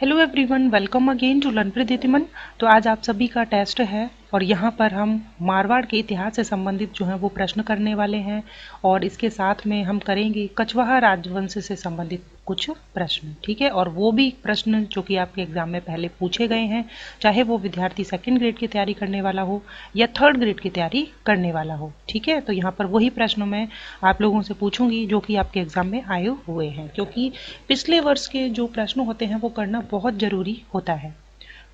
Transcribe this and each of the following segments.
Hello everyone welcome again to learn प्रदीतिमन तो आज आप सभी का टेस्ट है और यहाँ पर हम मारवाड़ के इतिहास से संबंधित जो है वो प्रश्न करने वाले हैं और इसके साथ में हम करेंगे कछवाहा राजवंश से संबंधित कुछ प्रश्न, ठीक है? और वो भी प्रश्न जो कि आपके एग्ज़ाम में पहले पूछे गए हैं, चाहे वो विद्यार्थी सेकेंड ग्रेड की तैयारी करने वाला हो या थर्ड ग्रेड की तैयारी करने वाला हो, ठीक है? तो यहाँ पर वही प्रश्न मैं आप लोगों से पूछूँगी जो कि आपके एग्ज़ाम में आए हुए हैं, क्योंकि पिछले वर्ष के जो प्रश्न होते हैं वो करना बहुत ज़रूरी होता है।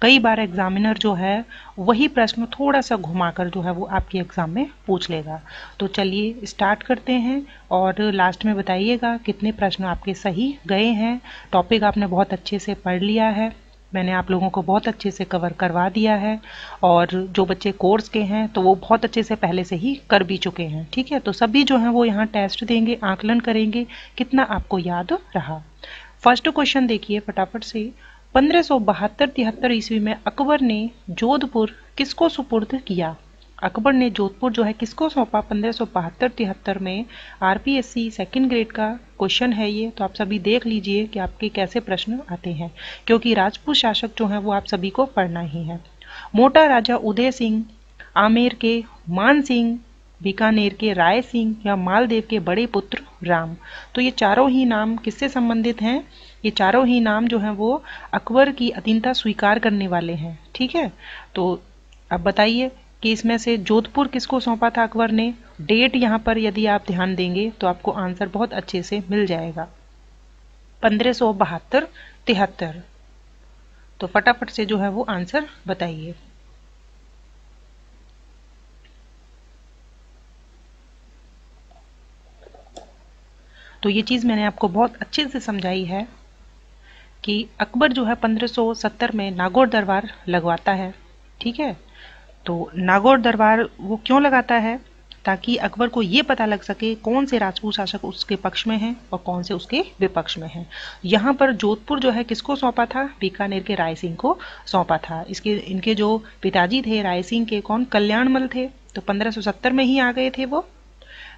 कई बार एग्जामिनर जो है, वही प्रश्न थोड़ा सा घुमाकर जो है वो आपके एग्ज़ाम में पूछ लेगा। तो चलिए स्टार्ट करते हैं और लास्ट में बताइएगा कितने प्रश्न आपके सही गए हैं। टॉपिक आपने बहुत अच्छे से पढ़ लिया है। मैंने आप लोगों को बहुत अच्छे से कवर करवा दिया है और जो बच्चे कोर्स के हैं तो वो बहुत अच्छे से पहले से ही कर भी चुके हैं, ठीक है? तो सभी जो हैं वो यहाँ टेस्ट देंगे, आकलन करेंगे, कितना आपको याद रहा। फ़र्स्ट क्वेश्चन देखिए फटाफट से। पंद्रह सौ बहत्तर तिहत्तर ईस्वी में अकबर ने जोधपुर किसको सुपुर्द किया? अकबर ने जोधपुर जो है किसको सौंपा? पंद्रह सौ बहत्तर तिहत्तर में आरपीएससी सेकंड ग्रेड का क्वेश्चन है ये। तो आप सभी देख लीजिए कि आपके कैसे प्रश्न आते हैं, क्योंकि राजपूत शासक जो है वो आप सभी को पढ़ना ही है। मोटा राजा उदय सिंह, आमेर के मान सिंह, बीकानेर के राय सिंह या मालदेव के बड़े पुत्र राम। तो ये चारों ही नाम किससे संबंधित हैं? ये चारों ही नाम जो हैं वो अकबर की अधीनता स्वीकार करने वाले हैं। ठीक है? तो अब बताइए कि इसमें से जोधपुर किसको सौंपा था अकबर ने? डेट यहाँ पर यदि आप ध्यान देंगे तो आपको आंसर बहुत अच्छे से मिल जाएगा। पंद्रह सौ बहत्तर तिहत्तर। तो फटाफट से जो है वो आंसर बताइए। तो ये चीज़ मैंने आपको बहुत अच्छे से समझाई है। कि अकबर जो है 1570 में नागौर दरबार लगवाता है, ठीक है? तो नागौर दरबार वो क्यों लगाता है? ताकि अकबर को ये पता लग सके कौन से राजपूत शासक उसके पक्ष में हैं और कौन से उसके विपक्ष में हैं। यहाँ पर जोधपुर जो है किसको सौंपा था? बीकानेर के राय सिंह को सौंपा था। इसके, इनके जो पिताजी थे राय सिंह के कौन? कल्याणमल थे। तो 1570 में ही आ गए थे वो।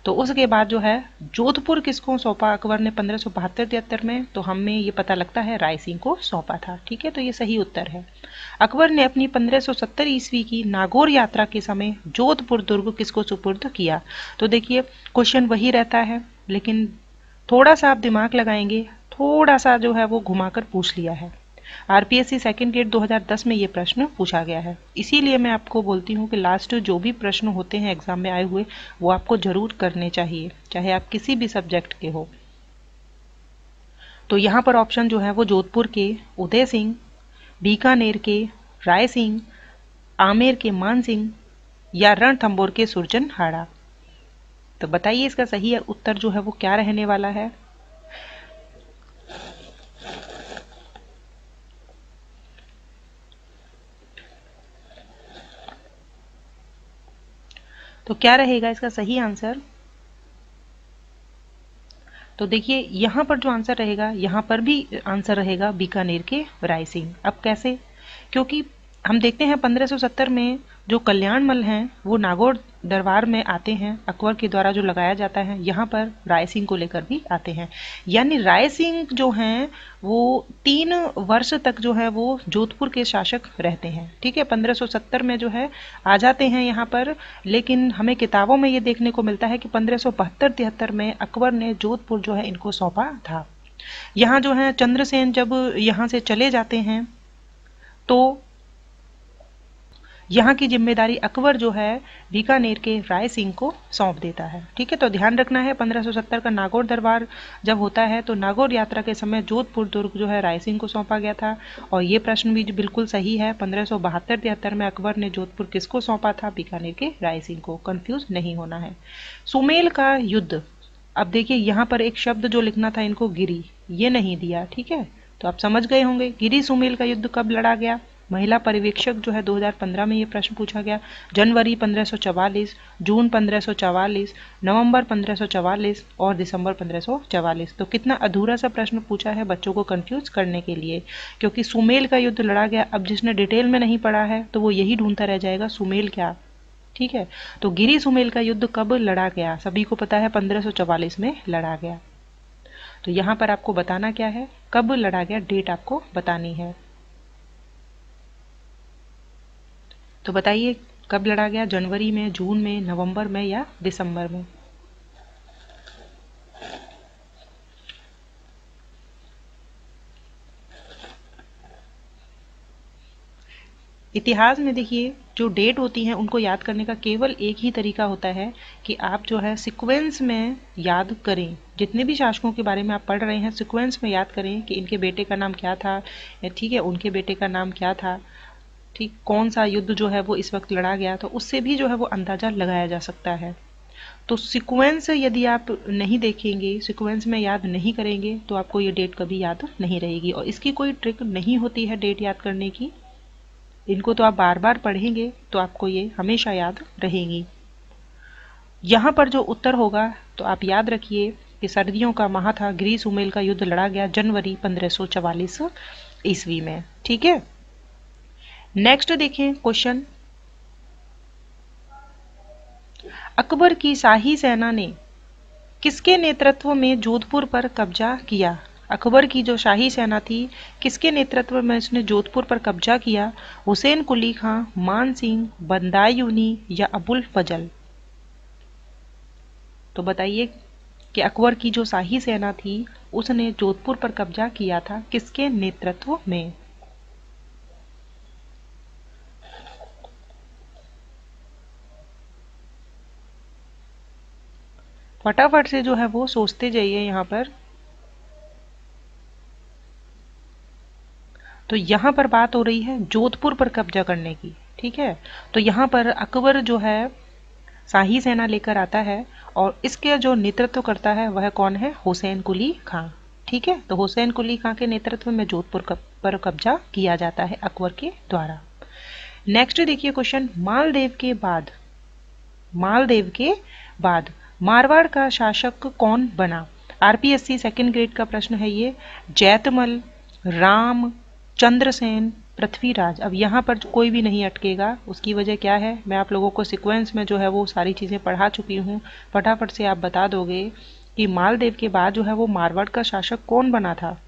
तो उसके बाद जो है, जोधपुर किसको सौंपा? अकबर ने पंद्रह सौ बहत्तर तिहत्तर में तो हमें ये पता लगता है राय सिंह को सौंपा था, ठीक है? तो ये सही उत्तर है। अकबर ने अपनी 1570 ईस्वी की नागौर यात्रा के समय जोधपुर दुर्ग किसको सुपुर्द किया? तो देखिए, क्वेश्चन वही रहता है, लेकिन थोड़ा सा आप दिमाग लगाएँगे, थोड़ा सा जो है वो घुमाकर पूछ लिया है। आरपीएससी सेकंड ग्रेड 2010 में ये प्रश्न पूछा गया है। इसीलिए मैं आपको बोलती हूँ कि लास्ट जो भी प्रश्न होते हैं एग्ज़ाम में आए हुए, वो आपको ज़रूर करने चाहिए, चाहे आप किसी भी सब्जेक्ट के हो। तो यहाँ पर ऑप्शन जो है वो जोधपुर के, उदय सिंह, बीकानेर के, राय सिंह, आमेर के मान सिंह या रणथंबोर के सुरजन हाड़ा। तो बताइए इसका सही उत्तर जो है वो क्या रहने वाला है? तो क्या रहेगा इसका सही आंसर? तो देखिए, यहाँ पर जो आंसर रहेगा, यहाँ पर भी आंसर रहेगा बीकानेर के राय सिंह अब कैसे? क्योंकि हम देखते हैं 1570 में जो कल्याण मल हैं, वो नागौर दरबार में आते हैं, अकबर के द्वारा जो लगाया जाता है, यहाँ पर राय सिंह को लेकर भी आते हैं। यानी राय सिंह जो हैं, वो तीन वर्ष तक जो है, वो जोधपुर के शासक रहते हैं। ठीक है 1570 में जो है, आ जाते हैं यहाँ पर, लेकिन हमें किताबों में ये देखने को मिलता है कि पंद्रह सौ में अकबर ने जोधपुर जो है, इनको सौंपा था। यहाँ जो है, चंद्रसेन जब यहाँ से चले जाते हैं तो यहाँ की ज़िम्मेदारी अकबर जो है, बीकानेर के राय सिंह को सौंप देता है। ठीक है तो ध्यान रखना है 1570 का नागौर दरबार जब होता है तो नागौर यात्रा के समय जोधपुर दुर्ग जो है, राय सिंह को सौंपा गया था। और ये प्रश्न भी बिल्कुल सही है, पंद्रह सौ में अकबर ने जोधपुर किसको सौंपा था, बीकानेर के राय सिंह को। कन्फ्यूज़ नहीं होना है। सुमेल का युद्ध। अब देखिए, यहाँ पर एक शब्द जो लिखना था, इनको गिरी, ये नहीं दिया। ठीक है तो आप समझ गए होंगे, गिरी सुमेल का युद्ध कब लड़ा गया? महिला पर्यवेक्षक जो है 2015 में ये प्रश्न पूछा गया। जनवरी 1544 जून 1544 नवंबर 1544 और दिसंबर 1544 तो कितना अधूरा सा प्रश्न पूछा है बच्चों को कंफ्यूज करने के लिए, क्योंकि सुमेल का युद्ध लड़ा गया। अब जिसने डिटेल में नहीं पढ़ा है तो वो यही ढूंढता रह जाएगा, सुमेल क्या? ठीक है? तो गिरी सुमेल का युद्ध कब लड़ा गया? सभी को पता है पंद्रह में लड़ा गया। तो यहाँ पर आपको बताना क्या है? कब लड़ा गया? डेट आपको बतानी है। तो बताइए, कब लड़ा गया? जनवरी में, जून में, नवंबर में या दिसंबर में? इतिहास में देखिए, जो डेट होती हैं, उनको याद करने का केवल एक ही तरीका होता है कि आप जो है सिक्वेंस में याद करें। जितने भी शासकों के बारे में आप पढ़ रहे हैं सिक्वेंस में याद करें कि इनके बेटे का नाम क्या था, ठीक है, उनके बेटे का नाम क्या था। ठीक कौन सा युद्ध जो है वो इस वक्त लड़ा गया तो उससे भी जो है वो अंदाज़ा लगाया जा सकता है। तो सिक्वेंस यदि आप नहीं देखेंगे सिक्वेंस में याद नहीं करेंगे तो आपको ये डेट कभी याद नहीं रहेगी। और इसकी कोई ट्रिक नहीं होती है डेट याद करने की। इनको तो आप बार बार पढ़ेंगे तो आपको ये हमेशा याद रहेंगी। यहाँ पर जो उत्तर होगा तो आप याद रखिए कि सर्दियों का माह था, ग्रीस उमेल का युद्ध लड़ा गया जनवरी 1544 ईस्वी में। ठीक है? नेक्स्ट देखें क्वेश्चन अकबर की शाही सेना ने किसके नेतृत्व में जोधपुर पर कब्जा किया? अकबर की जो शाही सेना थी, किसके नेतृत्व में उसने जोधपुर पर कब्जा किया? हुसैन कुली खां, मान सिंह बंदायूनी या अबुल फजल? तो बताइए कि अकबर की जो शाही सेना थी, उसने जोधपुर पर कब्जा किया था, किसके नेतृत्व में? फटाफट से जो है वो सोचते जाइए यहाँ पर। तो यहाँ पर बात हो रही है जोधपुर पर कब्जा करने की, ठीक है? तो यहाँ पर अकबर जो है, शाही सेना लेकर आता है और इसके जो नेतृत्व करता है वह कौन है? हुसैन कुली खां, ठीक है? तो हुसैन कुली खां के नेतृत्व में जोधपुर पर कब्जा किया जाता है अकबर के द्वारा। नेक्स्ट देखिए क्वेश्चन मालदेव के बाद, मालदेव के बाद। मारवाड़ का शासक कौन बना? आरपीएससी सेकंड ग्रेड का प्रश्न है ये। जैतमल, राम, चंद्रसेन, पृथ्वीराज। अब यहाँ पर कोई भी नहीं अटकेगा। उसकी वजह क्या है? मैं आप लोगों को सिक्वेंस में जो है वो सारी चीज़ें पढ़ा चुकी हूँ। फटाफट से आप बता दोगे कि मालदेव के बाद जो है वो मारवाड़ का शासक कौन बना था?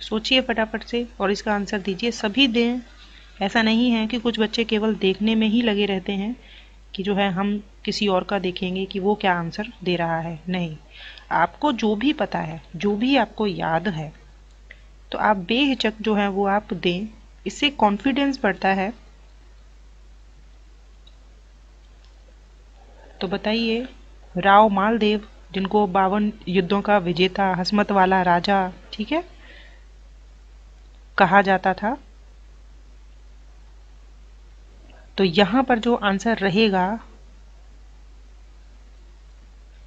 सोचिए फटाफट से और इसका आंसर दीजिए। सभी दें ऐसा नहीं है कि कुछ बच्चे केवल देखने में ही लगे रहते हैं कि जो है हम किसी और का देखेंगे कि वो क्या आंसर दे रहा है। नहीं। आपको जो भी पता है, जो भी आपको याद है तो आप बेहिचक जो है वो आप दें। इससे कॉन्फिडेंस बढ़ता है। तो बताइए, राव मालदेव, जिनको बावन युद्धों का विजेता हसमत वाला राजा, ठीक है, कहा जाता था तो यहाँ पर जो आंसर रहेगा,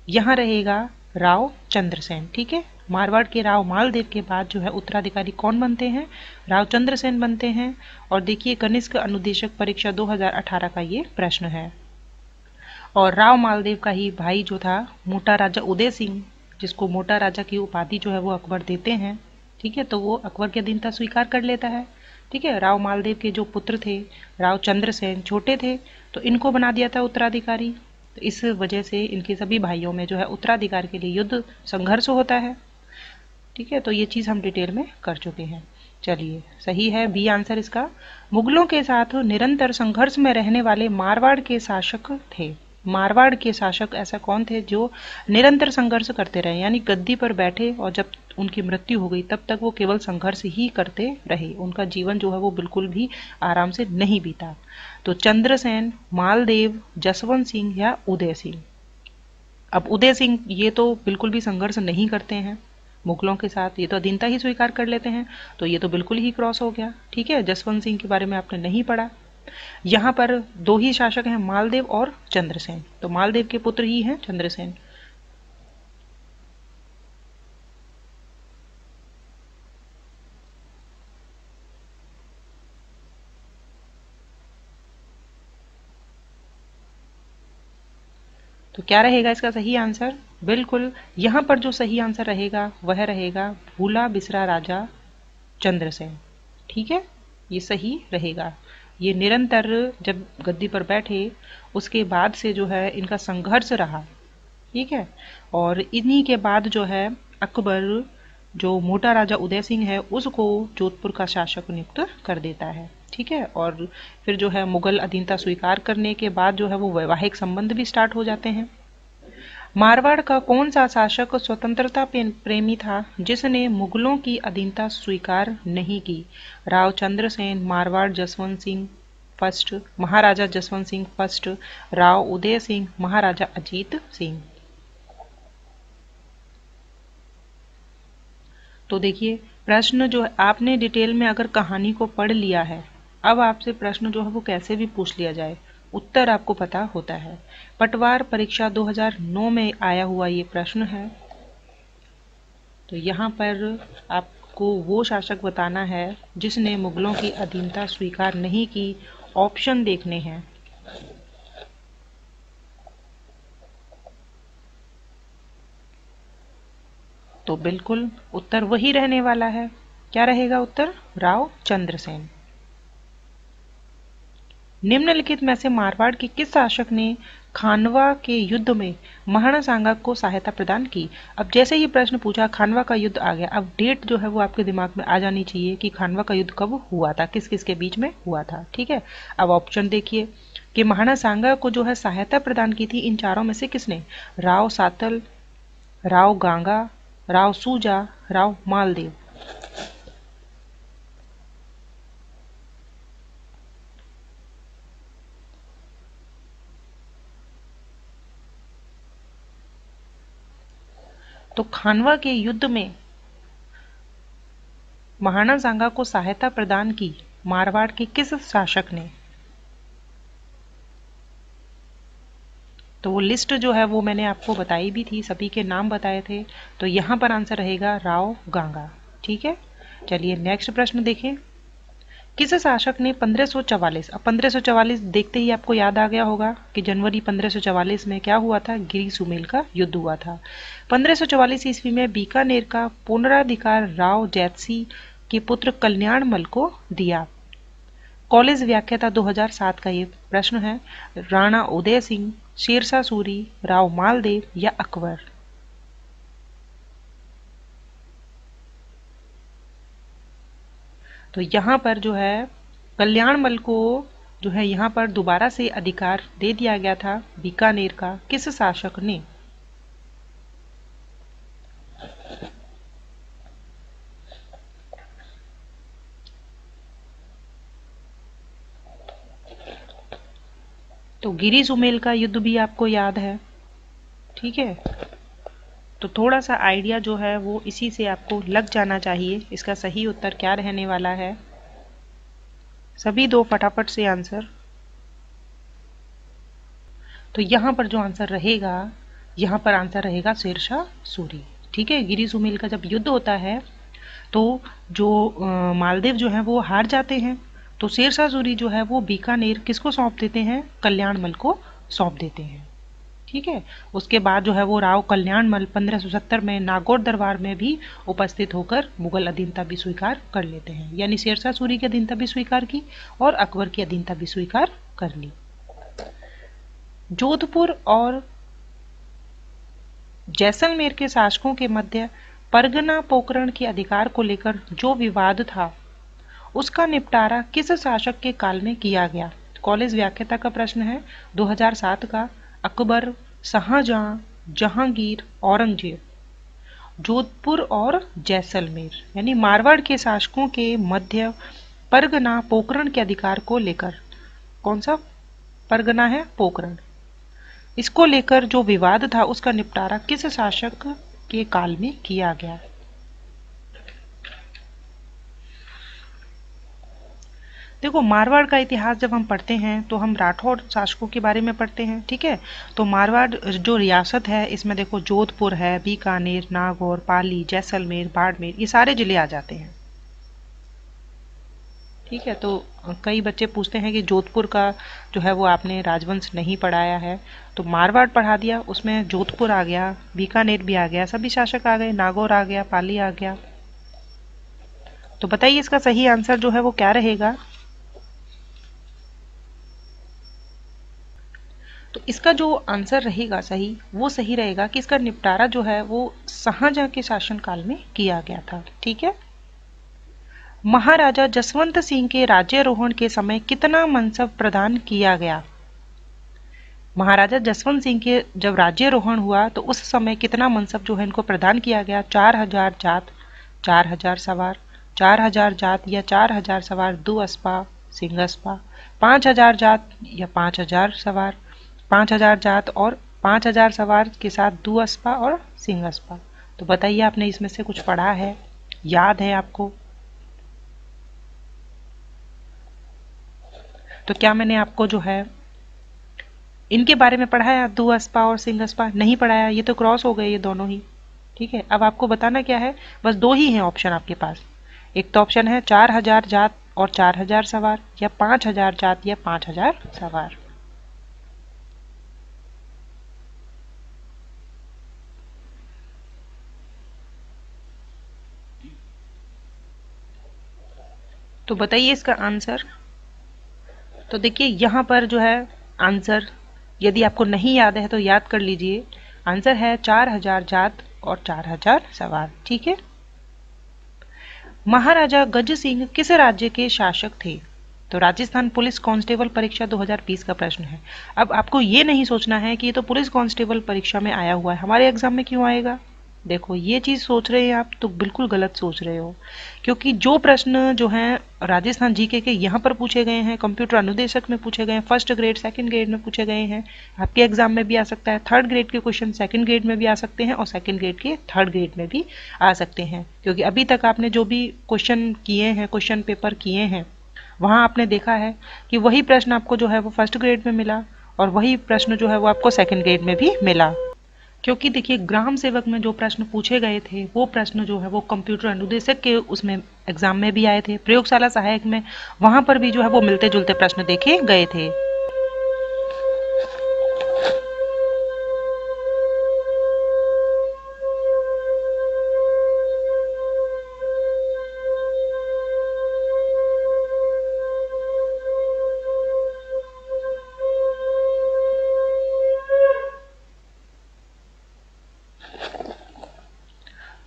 यहाँ रहेगा राव चंद्रसेन, ठीक है? मारवाड़ के राव मालदेव के बाद जो है उत्तराधिकारी कौन बनते हैं? राव चंद्रसेन बनते हैं। और देखिए, कनिष्क अनुदेशक परीक्षा 2018 का ये प्रश्न है। और राव मालदेव का ही भाई जो था, मोटा राजा उदय सिंह, जिसको मोटा राजा की उपाधि जो है वो अकबर देते हैं, ठीक है? तो वो अकबर के अधीनता स्वीकार कर लेता है। ठीक है, राव मालदेव के जो पुत्र थे, राव चंद्रसेन छोटे थे तो इनको बना दिया था उत्तराधिकारी। तो इस वजह से इनके सभी भाइयों में जो है उत्तराधिकार के लिए युद्ध, संघर्ष होता है। ठीक है तो ये चीज़ हम डिटेल में कर चुके हैं। चलिए, सही है, बी आंसर इसका। मुगलों के साथ निरंतर संघर्ष में रहने वाले मारवाड़ के शासक थे। मारवाड़ के शासक ऐसा कौन थे जो निरंतर संघर्ष करते रहे, यानी गद्दी पर बैठे और जब उनकी मृत्यु हो गई, तब तक वो केवल संघर्ष ही करते रहे। उनका जीवन जो है वो बिल्कुल भी आराम से नहीं बीता। तो चंद्रसेन, मालदेव, जसवंत सिंह या उदय सिंह। अब उदय सिंह ये तो बिल्कुल भी संघर्ष नहीं करते हैं। मुगलों के साथ ये तो अधीनता ही स्वीकार कर लेते हैं। तो ये तो बिल्कुल ही क्रॉस हो गया। ठीक है, जसवंत सिंह के बारे में आपने नहीं पढ़ा। यहाँ पर दो ही शासक हैं, मालदेव और चंद्रसेन। तो मालदेव के पुत्र ही हैं चंद्रसेन। क्या रहेगा इसका सही आंसर? बिल्कुल, यहाँ पर जो सही आंसर रहेगा, वह रहेगा भूला बिसरा राजा चंद्रसेन। ठीक है? ये सही रहेगा। ये निरंतर जब गद्दी पर बैठे, उसके बाद से जो है इनका संघर्ष रहा। ठीक है? और इन्हीं के बाद जो है अकबर, जो मोटा राजा उदय सिंह है, उसको जोधपुर का शासक नियुक्त कर देता है। ठीक है? और फिर जो है मुगल अधीनता स्वीकार करने के बाद जो है वो वैवाहिक संबंध भी स्टार्ट हो जाते हैं। मारवाड़ का कौन सा शासक स्वतंत्रता प्रेमी था, जिसने मुगलों की अधीनता स्वीकार नहीं की? Rao Chandra Sen, Marwar Jaswant Singh first, Maharaja Jaswant Singh first, Rao Uday Singh, Maharaja Ajit Singh. तो देखिए, प्रश्न जो आपने डिटेल में अगर कहानी को पढ़ लिया है अब आपसे प्रश्न जो है वो कैसे भी पूछ लिया जाए, उत्तर आपको पता होता है। पटवार परीक्षा 2009 में आया हुआ ये प्रश्न है। तो यहाँ पर आपको वो शासक बताना है, जिसने मुगलों की अधीनता स्वीकार नहीं की, ऑप्शन देखने हैं। तो बिल्कुल उत्तर वही रहने वाला है। क्या रहेगा उत्तर? राव चंद्रसेन। निम्नलिखित में से मारवाड़ के किस शासक ने खानवा के युद्ध में महाराणा सांगा को सहायता प्रदान की? अब जैसे ही प्रश्न पूछा, खानवा का युद्ध आ गया। अब डेट जो है वो आपके दिमाग में आ जानी चाहिए कि खानवा का युद्ध कब हुआ था किस किस के बीच में हुआ था, ठीक है? अब ऑप्शन देखिए कि महाराणा सांगा को जो है सहायता प्रदान की थी, इन चारों में से किसने? राव सातल, राव गांगा, राव सूजा, राव मालदेव। तो खानवा के युद्ध में महाराणा सांगा को सहायता प्रदान की मारवाड़ के किस शासक ने? तो वो लिस्ट जो है वो मैंने आपको बताई भी थी, सभी के नाम बताए थे। तो यहाँ पर आंसर रहेगा राव गांगा। ठीक है? चलिए नेक्स्ट प्रश्न देखें। किस शासक ने 1544 अब 1544 देखते ही आपको याद आ गया होगा कि जनवरी 1544 में क्या हुआ था? गिरी सुमेल का युद्ध हुआ था। 1544 ईस्वी में बीकानेर का पुनराधिकार राव जैतसी के पुत्र कल्याण मल को दिया। कॉलेज व्याख्याता 2007 का ये प्रश्न है। राणा उदय सिंह, शेरशाह सूरी, राव मालदेव या अकबर? तो यहाँ पर जो है कल्याणमल को जो है यहाँ पर दोबारा से अधिकार दे दिया गया था बीकानेर का। किस शासक ने? तो गिरी सुमेल का युद्ध भी आपको याद है। ठीक है? तो थोड़ा सा आइडिया जो है वो इसी से आपको लग जाना चाहिए, इसका सही उत्तर क्या रहने वाला है। सभी दो फटाफट से आंसर। तो यहाँ पर जो आंसर रहेगा, यहाँ पर आंसर रहेगा शेरशाह सूरी। ठीक है, गिरी सुमेल का जब युद्ध होता है तो जो मालदेव जो है वो हार जाते हैं। तो शेरशाह सूरी जो है वो बीकानेर किसको सौंप देते हैं? कल्याण मल को सौंप देते हैं। ठीक है? उसके बाद जो है वो राव कल्याणमल 1570 में नागौर दरबार में भी उपस्थित होकर मुगल अधीनता भी स्वीकार कर लेते हैं। यानी शेरशाह सूरी की अधीनता भी स्वीकार की और अकबर की अधीनता भी स्वीकार कर ली। जोधपुर और जैसलमेर के शासकों के मध्य परगना पोकरण के अधिकार को लेकर जो विवाद था, उसका निपटारा किस शासक के काल में किया गया? कॉलेज व्याख्याता का प्रश्न है। 2007 का अकबर शाहजहां, जहांगीर, औरंगज़ेब, जोधपुर और जैसलमेर, यानी मारवाड़ के शासकों के मध्य परगना पोकरण के अधिकार को लेकर। कौन सा परगना है? पोकरण। इसको लेकर जो विवाद था, उसका निपटारा किस शासक के काल में किया गया? देखो, मारवाड़ का इतिहास जब हम पढ़ते हैं तो हम राठौड़ शासकों के बारे में पढ़ते हैं, ठीक है? तो मारवाड़, जो रियासत है, इसमें देखो, जोधपुर है, बीकानेर, नागौर, पाली, जैसलमेर, बाड़मेर, ये सारे ज़िले आ जाते हैं। ठीक है? तो कई बच्चे पूछते हैं कि जोधपुर का जो है, वो आपने राजवंश नहीं पढ़ाया है तो मारवाड़ पढ़ा दिया, उसमें जोधपुर आ गया, बीकानेर भी आ गया, सभी शासक आ गए, नागौर आ गया, पाली आ गया। तो बताइए इसका सही आंसर जो है, वो क्या रहेगा? तो इसका जो आंसर रहेगा सही, वो सही रहेगा कि इसका निपटारा जो है, वो शाहजहां के शासनकाल में किया गया था। ठीक है? महाराजा जसवंत सिंह के राज्यरोहण के समय कितना मनसब प्रदान किया गया? महाराजा जसवंत सिंह के जब राज्यरोहण हुआ तो उस समय कितना मनसब जो है, इनको प्रदान किया गया? चार हज़ार जात, चार हज़ार सवार, चार हज़ार जात या चार हज़ार सवार दो अस्पा, सिंह अस्पा, पाँच हज़ार जात या पाँच हज़ार सवार। पाँच हज़ार जात और पाँच हज़ार सवार के साथ दो अस्पा और सिंह अस्पा। तो बताइए आपने इसमें से कुछ पढ़ा है? याद है आपको? तो क्या मैंने आपको जो है इनके बारे में पढ़ाया? दो अस्पा और सिंह अस्पा? नहीं पढ़ाया। ये तो क्रॉस हो गए ये दोनों ही। ठीक है, अब आपको बताना क्या है? बस दो ही हैं ऑप्शन आपके पास। एक तो ऑप्शन है चार हज़ार जात और चार हज़ार सवार या पाँच हज़ार जात या पाँच हज़ार सवार। तो बताइए इसका आंसर। तो देखिए, यहाँ पर जो है आंसर, यदि आपको नहीं याद है तो याद कर लीजिए। आंसर है चार हज़ार जात और चार हज़ार सवार, ठीक है? महाराजा गज सिंह किस राज्य के शासक थे? तो राजस्थान पुलिस कांस्टेबल परीक्षा 2020 का प्रश्न है। अब आपको ये नहीं सोचना है कि ये तो पुलिस कांस्टेबल परीक्षा में आया हुआ है। हमारे एग्ज़ाम में क्यों आएगा? देखो, ये चीज़ सोच रहे हैं आप तो बिल्कुल गलत सोच रहे हो। क्योंकि जो प्रश्न जो है राजस्थान जीके के यहाँ पर पूछे गए हैं, कंप्यूटर अनुदेशक में पूछे गए हैं, फ़र्स्ट ग्रेड, सेकंड ग्रेड में पूछे गए हैं, आपके एग्ज़ाम में भी आ सकता है, थर्ड ग्रेड के क्वेश्चन सेकंड ग्रेड में भी आ सकते हैं और सेकंड ग्रेड के थर्ड ग्रेड में भी आ सकते हैं। क्योंकि अभी तक आपने जो भी क्वेश्चन किए हैं, क्वेश्चन पेपर किए हैं, वहाँ आपने देखा है कि वही प्रश्न आपको जो है वो फ़र्स्ट ग्रेड में मिला और वही प्रश्न जो है वो आपको सेकेंड ग्रेड में भी मिला। क्योंकि देखिए, ग्राम सेवक में जो प्रश्न पूछे गए थे, वो प्रश्न जो है वो कंप्यूटर अनुदेशक के उसमें एग्ज़ाम में भी आए थे। प्रयोगशाला सहायक में, वहाँ पर भी जो है वो मिलते जुलते प्रश्न देखे गए थे।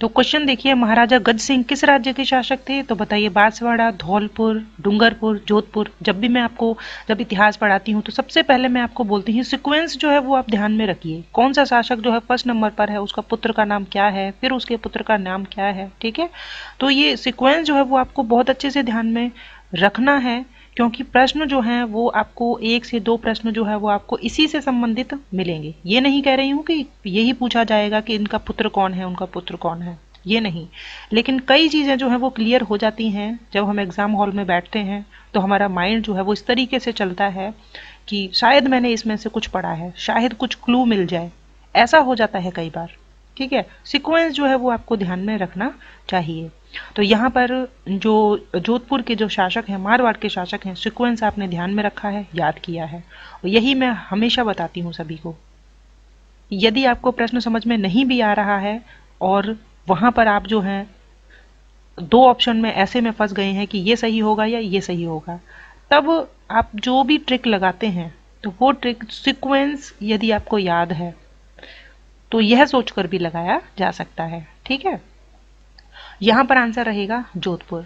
तो क्वेश्चन देखिए, महाराजा गज सिंह किस राज्य के शासक थे? तो बताइए, बांसवाड़ा, धौलपुर, डूंगरपुर, जोधपुर, जब भी मैं आपको, जब इतिहास पढ़ाती हूँ तो सबसे पहले मैं आपको बोलती हूँ सिक्वेंस जो है वो आप ध्यान में रखिए। कौन सा शासक जो है फ़र्स्ट नंबर पर है, उसका पुत्र का नाम क्या है, फिर उसके पुत्र का नाम क्या है, ठीक है? तो ये सिक्वेंस जो है वो आपको बहुत अच्छे से ध्यान में रखना है। क्योंकि प्रश्न जो हैं वो आपको एक से दो प्रश्न जो है वो आपको इसी से संबंधित मिलेंगे। ये नहीं कह रही हूँ कि यही पूछा जाएगा कि इनका पुत्र कौन है, उनका पुत्र कौन है। ये नहीं। लेकिन कई चीज़ें जो हैं वो क्लियर हो जाती हैं। जब हम एग्ज़ाम हॉल में बैठते हैं तो हमारा माइंड जो है वो इस तरीके से चलता है कि शायद मैंने इसमें से कुछ पढ़ा है, शायद कुछ क्लू मिल जाए। ऐसा हो जाता है कई बार। ठीक है? सिक्वेंस जो है वो आपको ध्यान में रखना चाहिए। तो यहाँ पर जो जोधपुर के जो शासक हैं, मारवाड़ के शासक हैं सिक्वेंस आपने ध्यान में रखा है, याद किया है। और यही मैं हमेशा बताती हूँ सभी को। यदि आपको प्रश्न समझ में नहीं भी आ रहा है, और वहाँ पर आप जो हैं, दो ऑप्शन में ऐसे में फंस गए हैं कि ये सही होगा या ये सही होगा, तब आप जो भी ट्रिक लगाते हैं तो वो ट्रिक सिक्वेंस यदि आपको याद है तो यह सोचकर भी लगाया जा सकता है। ठीक है? यहाँ पर आंसर रहेगा जोधपुर।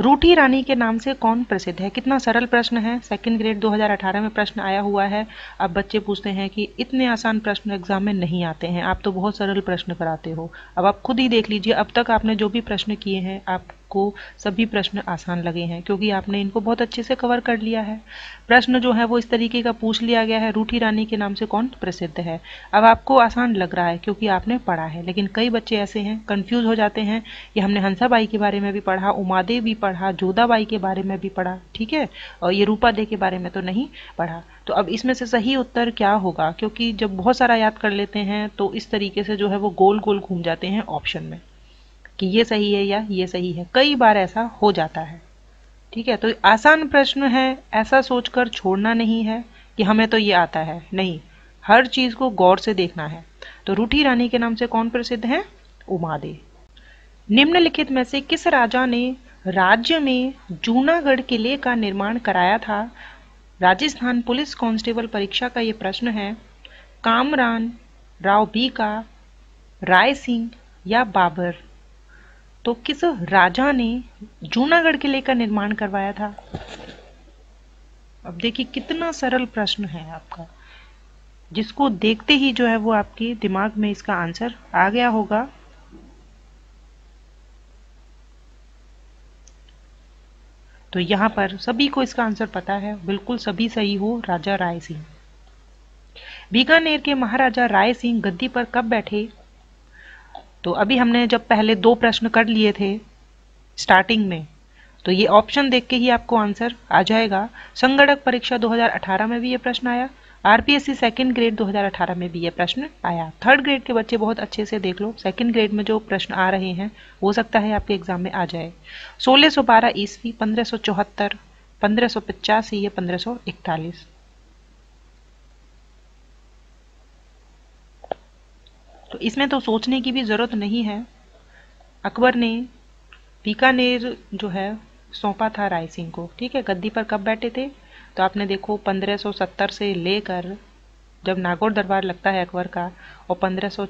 रूठी रानी के नाम से कौन प्रसिद्ध है? कितना सरल प्रश्न है। सेकंड ग्रेड 2018 में प्रश्न आया हुआ है। अब बच्चे पूछते हैं कि इतने आसान प्रश्न एग्ज़ाम में नहीं आते हैं। आप तो बहुत सरल प्रश्न कराते हो। अब आप खुद ही देख लीजिए। अब तक आपने जो भी प्रश्न किए हैं, आप आपको सभी प्रश्न आसान लगे हैं, क्योंकि आपने इनको बहुत अच्छे से कवर कर लिया है। प्रश्न जो है वो इस तरीके का पूछ लिया गया है, रूठी रानी के नाम से कौन प्रसिद्ध है? अब आपको आसान लग रहा है, क्योंकि आपने पढ़ा है, लेकिन कई बच्चे ऐसे हैं कन्फ्यूज़ हो जाते हैं कि हमने हंसाबाई के बारे में भी पढ़ा उमादेव भी पढ़ा जोधाबाई के बारे में भी पढ़ा, ठीक है? और ये रूपा दे के बारे में तो नहीं पढ़ा। तो अब इसमें से सही उत्तर क्या होगा? क्योंकि जब बहुत सारा याद कर लेते हैं तो इस तरीके से जो है वो गोल गोल घूम जाते हैं ऑप्शन में। कि ये सही है या ये सही है। कई बार ऐसा हो जाता है। ठीक है? तो आसान प्रश्न है, ऐसा सोचकर छोड़ना नहीं है कि हमें तो ये आता है। नहीं, हर चीज़ को गौर से देखना है। तो रूठी रानी के नाम से कौन प्रसिद्ध है? उमादे निम्नलिखित में से किस राजा ने राज्य में जूनागढ़ किले का निर्माण कराया था? राजस्थान पुलिस कांस्टेबल परीक्षा का ये प्रश्न है। कामरान, राव बी का राय सिंह या बाबर? तो किस राजा ने जूनागढ़ किले का निर्माण करवाया था? अब देखिए, कितना सरल प्रश्न है आपका। जिसको देखते ही जो है वो आपके दिमाग में इसका आंसर आ गया होगा। तो यहाँ पर सभी को इसका आंसर पता है। बिल्कुल सभी सही हो, राजा राय सिंह बीकानेर के महाराजा राय सिंह गद्दी पर कब बैठे? तो अभी हमने जब पहले दो प्रश्न कर लिए थे स्टार्टिंग में तो ये ऑप्शन देख के ही आपको आंसर आ जाएगा। संगणक परीक्षा 2018 में भी ये प्रश्न आया आरपीएससी सेकंड ग्रेड 2018 में भी ये प्रश्न आया। थर्ड ग्रेड के बच्चे बहुत अच्छे से देख लो सेकंड ग्रेड में जो प्रश्न आ रहे हैं, हो सकता है आपके एग्ज़ाम में आ जाए। 1612 ईस्वी 1574 1585 या इकतालीस। तो इसमें तो सोचने की भी ज़रूरत नहीं है। अकबर ने बीकानेर जो है, सौंपा था राय सिंह को। ठीक है, गद्दी पर कब बैठे थे? तो आपने देखो 1570 से लेकर जब नागौर दरबार लगता है अकबर का, और पंद्रह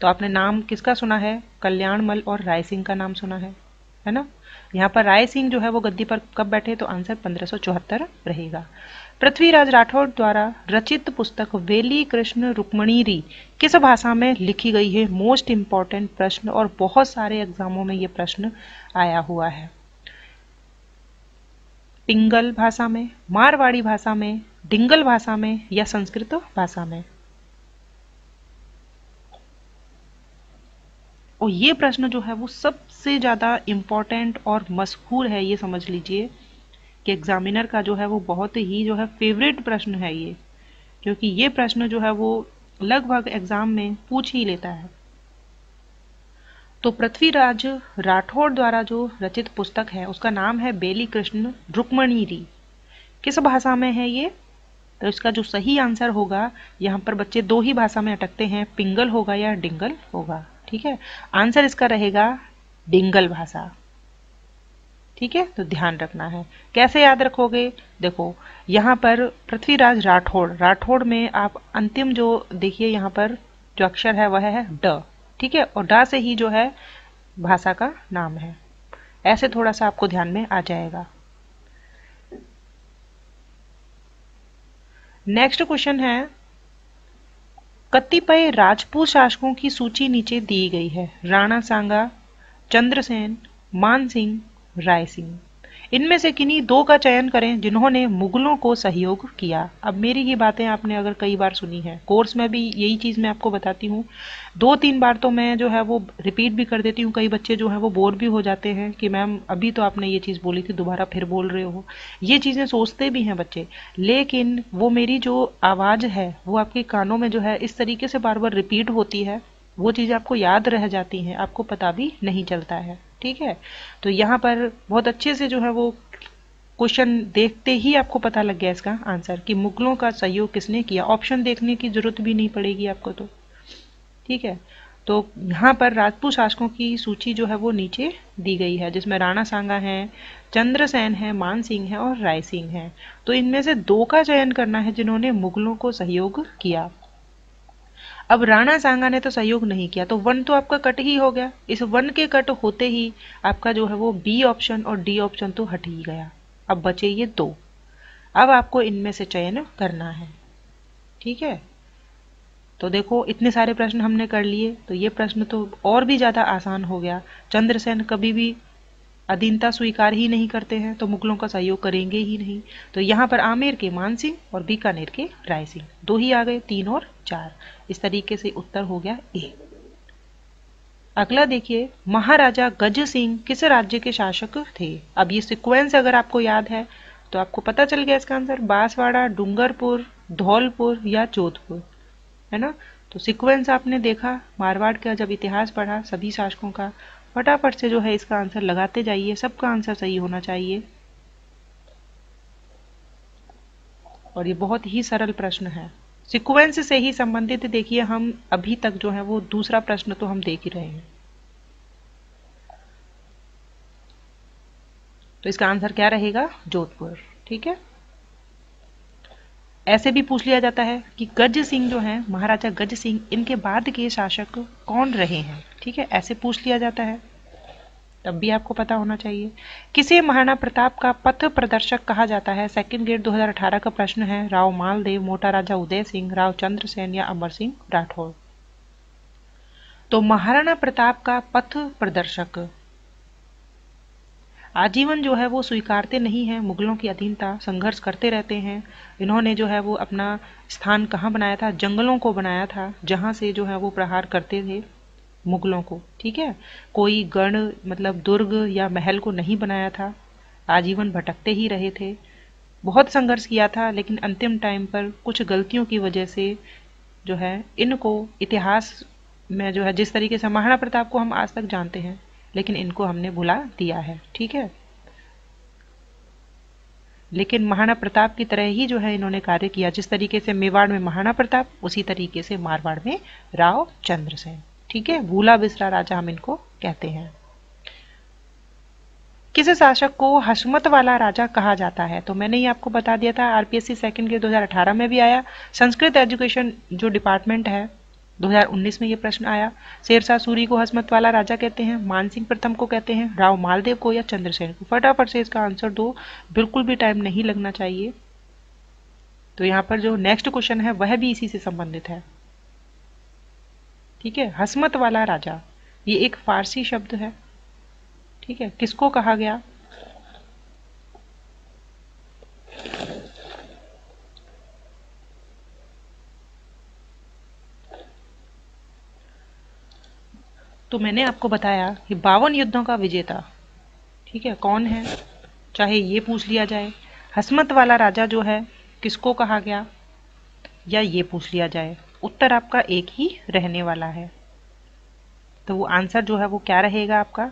तो आपने नाम किसका सुना है? कल्याणमल और राय सिंह का नाम सुना है है ना? यहाँ पर राय सिंह जो है, वो गद्दी पर कब बैठे? तो आंसर पंद्रह रहेगा। पृथ्वीराज राठौड़ द्वारा रचित पुस्तक वेली कृष्ण रुक्मणीरी किस भाषा में लिखी गई है? मोस्ट इंपॉर्टेंट प्रश्न और बहुत सारे एग्जामों में ये प्रश्न आया हुआ है। पिंगल भाषा में, मारवाड़ी भाषा में, डिंगल भाषा में या संस्कृत भाषा में? और ये प्रश्न जो है वो सबसे ज़्यादा इम्पोर्टेंट और मशहूर है, ये समझ लीजिए। कि एग्जामिनर का जो है वो बहुत ही जो है फेवरेट प्रश्न है ये, क्योंकि ये प्रश्न जो है वो लगभग एग्ज़ाम में पूछ ही लेता है। तो पृथ्वीराज राठौड़ द्वारा जो रचित पुस्तक है, उसका नाम है बेली कृष्ण रुक्मणीरी। किस भाषा में है ये? तो इसका जो सही आंसर होगा, यहाँ पर बच्चे दो ही भाषा में अटकते हैं, पिंगल होगा या डिंगल होगा, ठीक है? आंसर इसका रहेगा डिंगल भाषा। ठीक है? तो ध्यान रखना है। कैसे याद रखोगे? देखो, यहाँ पर पृथ्वीराज राठौड़। राठौड़ में आप अंतिम जो देखिए यहाँ पर जो अक्षर है, वह है ड। ठीक है? और ड से ही जो है, भाषा का नाम है। ऐसे थोड़ा सा आपको ध्यान में आ जाएगा। नेक्स्ट क्वेश्चन है, कतिपय राजपूत शासकों की सूची नीचे दी गई है। राणा सांगा, चंद्रसेन, मान सिंह राय सिंह। इनमें से किन्हीं दो का चयन करें जिन्होंने मुगलों को सहयोग किया। अब मेरी ही बातें आपने अगर कई बार सुनी है। कोर्स में भी यही चीज़ मैं आपको बताती हूँ। दो तीन बार तो मैं जो है वो रिपीट भी कर देती हूँ। कई बच्चे जो है वो बोर भी हो जाते हैं कि मैम, अभी तो आपने ये चीज़ बोली थी, दोबारा फिर बोल रहे हो। ये चीज़ें सोचते भी हैं बच्चे। लेकिन वो मेरी जो आवाज़ है, वो आपके कानों में जो है इस तरीके से बार बार रिपीट होती है, वो चीज़ें आपको याद रह जाती हैं, आपको पता भी नहीं चलता है। ठीक है? तो यहाँ पर बहुत अच्छे से जो है वो क्वेश्चन देखते ही आपको पता लग गया इसका आंसर कि मुगलों का सहयोग किसने किया? ऑप्शन देखने की ज़रूरत भी नहीं पड़ेगी आपको तो। ठीक है? तो यहाँ पर राजपूत शासकों की सूची जो है वो नीचे दी गई है, जिसमें राणा सांगा है, चंद्रसेन है, मान सिंह है और राय सिंह है। तो इनमें से दो का चयन करना है जिन्होंने मुगलों को सहयोग किया। अब राणा सांगा ने तो सहयोग नहीं किया तो वन तो आपका कट ही हो गया। इस वन के कट होते ही आपका जो है वो बी ऑप्शन और डी ऑप्शन तो हट ही गया। अब बचे ये दो। अब आपको इनमें से चयन करना है। ठीक है? तो देखो, इतने सारे प्रश्न हमने कर लिए तो ये प्रश्न तो और भी ज़्यादा आसान हो गया। चंद्रसेन कभी भी अधीनता स्वीकार ही नहीं करते हैं तो मुगलों का सहयोग करेंगे ही नहीं। तो यहाँ पर आमेर के मान सिंह और बीकानेर के राय सिंह दो ही आ गए, तीन और चार। इस तरीके से उत्तर हो गया ए। अगला देखिए, महाराजा गज सिंह किस राज्य के शासक थे? अब ये सिक्वेंस अगर आपको याद है तो आपको पता चल गया इसका आंसर बांसवाड़ा, डूंगरपुर, धौलपुर या जोधपुर, है ना? तो सिक्वेंस आपने देखा, मारवाड़ का जब इतिहास पढ़ा सभी शासकों का, फटाफट से जो है इसका आंसर लगाते जाइए, सबका आंसर सही होना चाहिए। और ये बहुत ही सरल प्रश्न है। सिक्वेंस से ही संबंधित देखिए, हम अभी तक जो है वो दूसरा प्रश्न तो हम देख ही रहे हैं। तो इसका आंसर क्या रहेगा? जोधपुर, ठीक है? ऐसे भी पूछ लिया जाता है कि गज सिंह जो है, महाराजा गज सिंह, इनके बाद के शासक कौन रहे हैं? ठीक है, ऐसे पूछ लिया जाता है। तब भी आपको पता होना चाहिए। किसे महाराणा प्रताप का पथ प्रदर्शक कहा जाता है? सेकंड ग्रेड 2018 का प्रश्न है। राव मालदेव, मोटा राजा उदय सिंह, राव चंद्र सेन या अमर सिंह राठौर? तो महाराणा प्रताप का पथ प्रदर्शक। आजीवन जो है वो स्वीकारते नहीं हैं। मुगलों की अधीनता, संघर्ष करते रहते हैं। इन्होंने जो है वो अपना स्थान कहाँ बनाया था? जंगलों को बनाया था, जहाँ से जो है वो प्रहार करते थे। मुगलों को, ठीक है? कोई गण मतलब दुर्ग या महल को नहीं बनाया था। आजीवन भटकते ही रहे थे। बहुत संघर्ष किया था, लेकिन अंतिम टाइम पर कुछ गलतियों की वजह से जो है, इनको इतिहास में जो है, जिस तरीके से महाराणा प्रताप को हम आज तक जानते हैं, लेकिन इनको हमने भुला दिया है, ठीक है? लेकिन महाराणा प्रताप की तरह ही जो है, इन्होंने कार्य किया। जिस तरीके से मेवाड़ में महाराणा प्रताप उसी तरीके से मारवाड़ में राव चंद्रसेन। ठीक है? भूला बिसरा राजा हम इनको कहते हैं। किस शासक को हसमत वाला राजा कहा जाता है? तो मैंने ये आपको बता दिया था, आरपीएससी सेकंड के 2018 में भी आया। संस्कृत एजुकेशन जो डिपार्टमेंट है 2019 में ये प्रश्न आया। शेरशाह सूरी को हसमत वाला राजा कहते हैं मानसिंह प्रथम को कहते हैं, राव मालदेव को या चंद्रसेन को? फटाफट से इसका आंसर दो, बिल्कुल भी टाइम नहीं लगना चाहिए। तो यहाँ पर जो नेक्स्ट क्वेश्चन है, वह भी इसी से संबंधित है। ठीक है? हसमत वाला राजा। ये एक फारसी शब्द है। ठीक है? किसको कहा गया? तो मैंने आपको बताया कि बावन युद्धों का विजेता। ठीक है? कौन है? चाहे ये पूछ लिया जाए। हसमत वाला राजा जो है, किसको कहा गया? या ये पूछ लिया जाए? उत्तर आपका एक ही रहने वाला है। तो वो आंसर जो है वो क्या रहेगा आपका?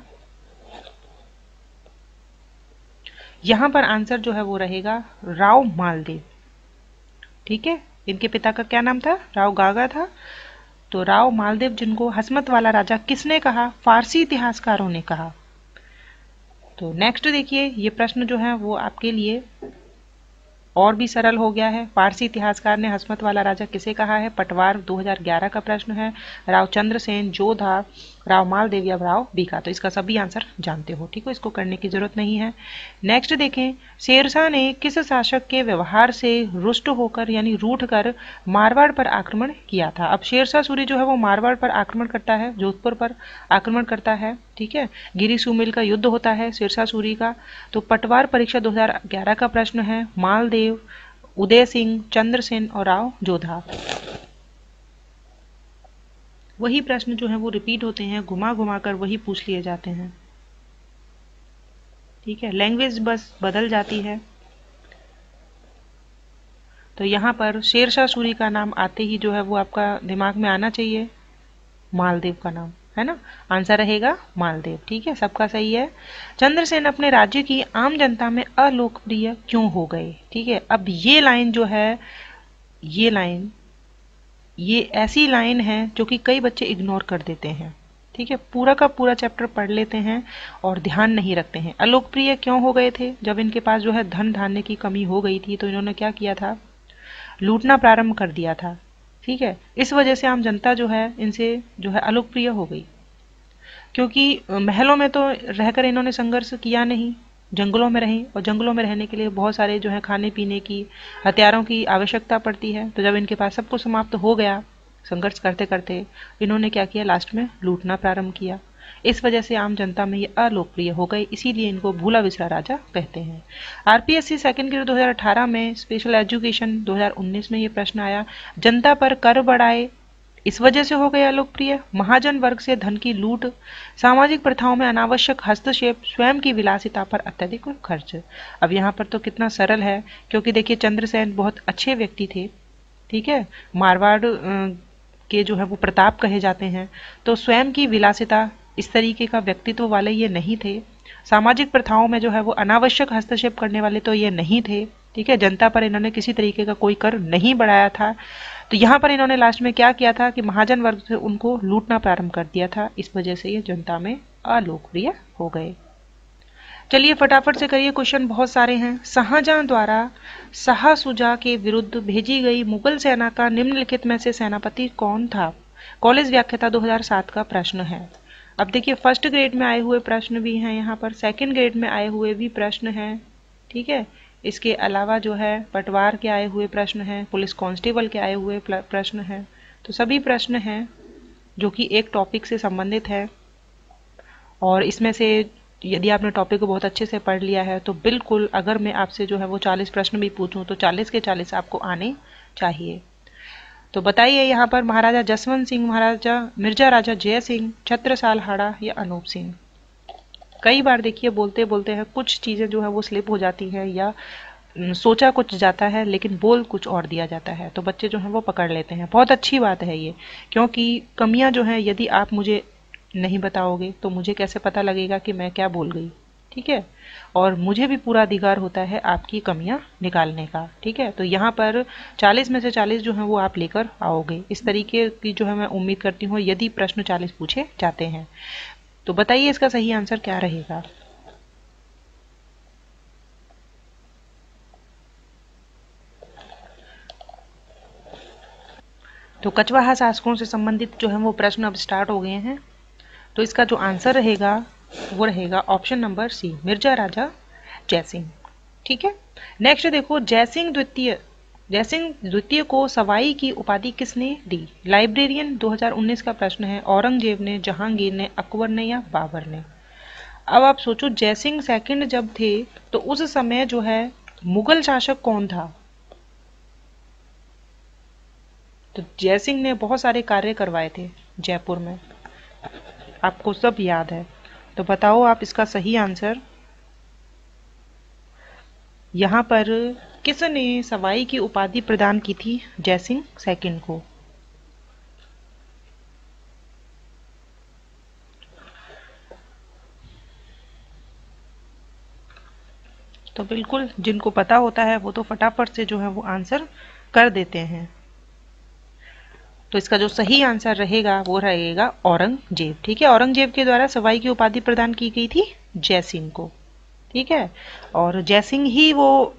यहाँ पर आंसर जो है वो रहेगा राव मालदेव। ठीक है? इनके पिता का क्या नाम था? राव गागा था। तो राव मालदेव जिनको हसमत वाला राजा किसने कहा? फारसी इतिहासकारों ने कहा। तो नेक्स्ट देखिए, ये प्रश्न जो है वो आपके लिए और भी सरल हो गया है। फारसी इतिहासकार ने हसमत वाला राजा किसे कहा है? पटवार 2011 का प्रश्न है। रावचंद्र सेन जोधा राव मालदेव या राव बीका। तो इसका सभी आंसर जानते हो, ठीक है? इसको करने की ज़रूरत नहीं है। नेक्स्ट देखें, शेरशाह ने किस शासक के व्यवहार से रुष्ट होकर, यानी रूठ कर मारवाड़ पर आक्रमण किया था? अब शेरशाह सूरी जो है, वो मारवाड़ पर आक्रमण करता है, जोधपुर पर आक्रमण करता है, ठीक है? गिरी सुमिल का युद्ध होता है शेरशाह सूरी का। तो पटवार परीक्षा 2011 का प्रश्न है। मालदेव, उदय सिंह चंद्रसेन और राव जोधा। वही प्रश्न जो है वो रिपीट होते हैं, घुमा घुमा कर वही पूछ लिए जाते हैं। ठीक है? लैंग्वेज बस बदल जाती है। तो यहाँ पर शेरशाह सूरी का नाम आते ही जो है वो आपका दिमाग में आना चाहिए। मालदेव का नाम, है ना? आंसर रहेगा मालदेव। ठीक है? सबका सही है। चंद्रसेन अपने राज्य की आम जनता में अलोकप्रिय क्यों हो गए? ठीक है? अब ये लाइन जो है, ये लाइन ये ऐसी लाइन है जो कि कई बच्चे इग्नोर कर देते हैं। ठीक है? पूरा का पूरा चैप्टर पढ़ लेते हैं और ध्यान नहीं रखते हैं। अलोकप्रिय क्यों हो गए थे? जब इनके पास जो है धन धान्य की कमी हो गई थी तो इन्होंने क्या किया था? लूटना प्रारंभ कर दिया था। ठीक है? इस वजह से आम जनता जो है, इनसे जो है अलोकप्रिय हो गई। क्योंकि महलों में तो रहकर इन्होंने संघर्ष किया नहीं। जंगलों में रहें और जंगलों में रहने के लिए बहुत सारे जो है खाने पीने की, हथियारों की आवश्यकता पड़ती है। तो जब इनके पास सब कुछ समाप्त हो गया, संघर्ष करते करते इन्होंने क्या किया? लास्ट में लूटना प्रारंभ किया। इस वजह से आम जनता में ये अलोकप्रिय हो गए, इसीलिए इनको भूला विसरा राजा कहते हैं। आरपीएससी सेकंड ग्रेड 2018 में स्पेशल एजुकेशन 2019 में ये प्रश्न आया, जनता पर कर बढ़ाए इस वजह से हो गया लोकप्रिय। महाजन वर्ग से धन की लूट, सामाजिक प्रथाओं में अनावश्यक हस्तक्षेप, स्वयं की विलासिता पर अत्यधिक खर्च। अब यहाँ पर तो कितना सरल है, क्योंकि देखिए चंद्रसेन बहुत अच्छे व्यक्ति थे, ठीक है? मारवाड़ के जो है वो प्रताप कहे जाते हैं। तो स्वयं की विलासिता इस तरीके का व्यक्तित्व वाले ये नहीं थे। सामाजिक प्रथाओं में जो है वो अनावश्यक हस्तक्षेप करने वाले तो ये नहीं थे, ठीक है? जनता पर इन्होंने किसी तरीके का कोई कर नहीं बढ़ाया था। तो यहाँ पर इन्होंने लास्ट में क्या किया था कि महाजन वर्ग से उनको लूटना प्रारंभ कर दिया था। इस वजह से ये जनता में अलोकप्रिय हो गए। चलिए फटाफट से करिए क्वेश्चन, बहुत सारे हैं। शाहजहां द्वारा शाह सुजा के विरुद्ध भेजी गई मुगल सेना का निम्नलिखित में से सेनापति कौन था? कॉलेज व्याख्याता 2007 का प्रश्न है। अब देखिए फ़र्स्ट ग्रेड में आए हुए प्रश्न भी हैं यहाँ पर सेकंड ग्रेड में आए हुए भी प्रश्न हैं। ठीक है? इसके अलावा जो है, पटवार के आए हुए प्रश्न हैं, पुलिस कांस्टेबल के आए हुए प्रश्न हैं। तो सभी प्रश्न हैं, जो कि एक टॉपिक से संबंधित है। और इसमें से यदि आपने टॉपिक को बहुत अच्छे से पढ़ लिया है तो बिल्कुल अगर मैं आपसे जो है वो 40 प्रश्न भी पूछूँ तो 40 के 40 आपको आने चाहिए। तो बताइए यहाँ पर, महाराजा जसवंत सिंह, महाराजा मिर्ज़ा राजा जय सिंह, छत्रसाल हाड़ा या अनूप सिंह? कई बार देखिए बोलते बोलते हैं, कुछ चीज़ें जो है वो स्लिप हो जाती हैं या सोचा कुछ जाता है लेकिन बोल कुछ और दिया जाता है तो बच्चे जो हैं वो पकड़ लेते हैं। बहुत अच्छी बात है ये, क्योंकि कमियाँ जो हैं, यदि आप मुझे नहीं बताओगे तो मुझे कैसे पता लगेगा कि मैं क्या बोल गई, ठीक है? और मुझे भी पूरा अधिकार होता है आपकी कमियाँ निकालने का, ठीक है? तो यहाँ पर 40 में से 40 जो है वो आप लेकर आओगे। इस तरीके की जो है मैं उम्मीद करती हूँ, यदि प्रश्न 40 पूछे जाते हैं तो बताइए इसका सही आंसर क्या रहेगा? तो कचवाहा शासकों से संबंधित जो है वो प्रश्न अब स्टार्ट हो गए हैं। तो इसका जो आंसर रहेगा, वो रहेगा option number C Mirza Raja Jaisingh. ठीक है? नेक्स्ट देखो, जयसिंह द्वितीय जयसिंह द्वितीय को सवाई की उपाधि किसने दी? लाइब्रेरियन 2019 का प्रश्न है। औरंगज़ेब ने, जहांगीर ने, अकबर ने या बाबर ने? अब आप सोचो, जयसिंह सेकंड जब थे तो उस समय जो है, मुगल शासक कौन था? तो जयसिंह ने बहुत सारे कार्य करवाए थे जयपुर में। आपको सब याद है। तो बताओ आप इसका सही आंसर। यहाँ पर किसने सवाई की उपाधि प्रदान की थी जयसिंह सेकंड को? तो बिल्कुल जिनको पता होता है वो तो फटाफट से जो है वो आंसर कर देते हैं। तो इसका जो सही आंसर रहेगा वो रहेगा औरंगज़ेब। ठीक है, औरंगज़ेब के द्वारा सवाई की उपाधि प्रदान की गई थी जयसिंह को। ठीक है? और जयसिंह ही वो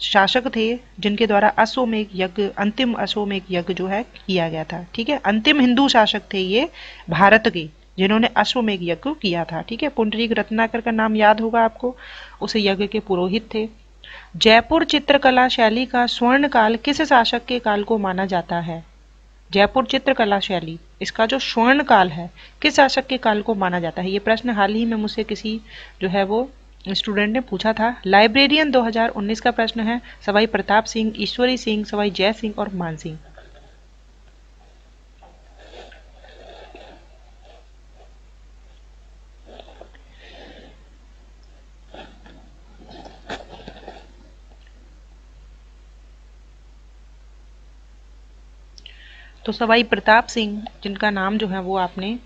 शासक थे, जिनके द्वारा अश्वमेघ यज्ञ, अंतिम अश्वमेघ यज्ञ जो है, किया गया था। ठीक है? अंतिम हिंदू शासक थे ये, भारत के, जिन्होंने अश्वमेघ यज्ञ किया था। ठीक है? पुंडरीक रत्नाकर का नाम याद होगा आपको। उसे यज्ञ के पुरोहित थे। जयपुर चित्रकला शैली का स्वर्ण काल किस शासक के काल को माना जाता है? जयपुर चित्रकला शैली, इसका जो स्वर्ण काल है, किस शासक के काल को माना जाता है? ये प्रश्न हाल ही में मुझसे किसी जो है वो स्टूडेंट ने पूछा था, लाइब्रेरियन 2019 का प्रश्न है, सवाई प्रताप सिंह, ईश्वरी सिंह, सवाई जय सिंह और मान सिंह? तो सवाई प्रताप सिंह, जिनका नाम जो है वो आपने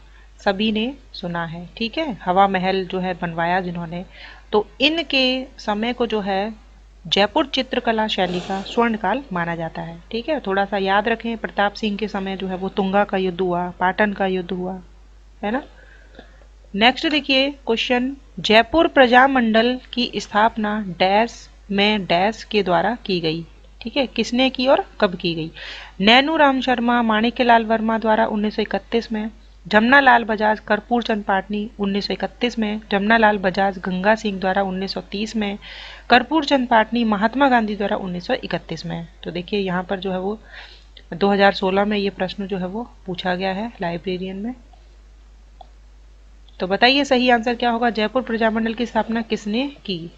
सभी ने सुना है, ठीक है? हवा महल जो है बनवाया जिन्होंने तो इनके समय को जो है, जयपुर चित्रकला शैली का स्वर्णकाल माना जाता है। ठीक है? थोड़ा सा याद रखें, प्रताप सिंह के समय जो है, वो तुंगा का युद्ध हुआ, पाटन का युद्ध हुआ, है ना? नेक्स्ट देखिए क्वेश्चन जयपुर प्रजामंडल की स्थापना डैश, में डैश के द्वारा की गई। ठीक है? किसने की और कब की गई? नैनू राम शर्मा माणिक्यलाल वर्मा द्वारा 1931 में जमुना लाल बजाज, कर्पूर चंद पाटनी 1931 में जमुना लाल बजाज, गंगा सिंह द्वारा 1930 में, कर्पूर चंद पाटनी महात्मा गांधी द्वारा 1931 में। तो देखिए, यहाँ पर जो है वो 2016 में ये प्रश्न जो है वो पूछा गया है लाइब्रेरियन में। तो बताइए सही आंसर क्या होगा? जयपुर प्रजामंडल की स्थापना किसने की?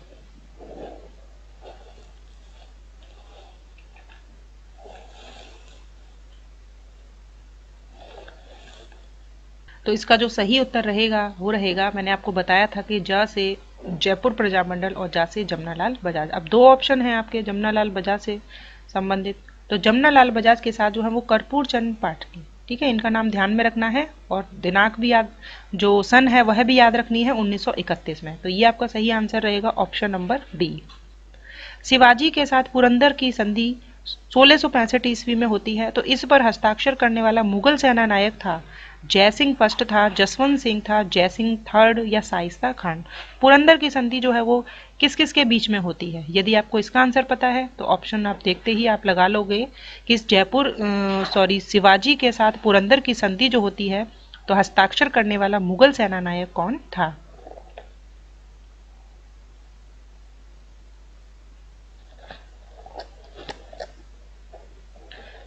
तो इसका जो सही उत्तर रहेगा, वो रहेगा, मैंने आपको बताया था कि ज से जयपुर प्रजामंडल और जा से जमुनालाल बजाज। अब दो ऑप्शन हैं आपके, जमुनालाल बजाज से संबंधित। तो जमुनालाल बजाज के साथ जो है वो कर्पूर चंद पाठकी, ठीक है? इनका नाम ध्यान में रखना है और दिनांक भी याद, जो सन है वह भी याद रखनी है 1931 में। तो ये आपका सही आंसर रहेगा ऑप्शन नंबर डी शिवाजी के साथ पुरंदर की संधि सोलह ईस्वी में होती है। तो इस पर हस्ताक्षर करने वाला मुगल सेना नायक था जयसिंह फ़र्स्ट था, जसवंत सिंह था जयसिंह थर्ड या साइस्ता खान पुरंदर की संधि जो है वो किस किस के बीच में होती है? यदि आपको इसका आंसर पता है तो ऑप्शन आप देखते ही आप लगा लोगे कि जयपुर सॉरी, शिवाजी के साथ पुरंदर की संधि जो होती है तो हस्ताक्षर करने वाला मुगल सेना नायक कौन था?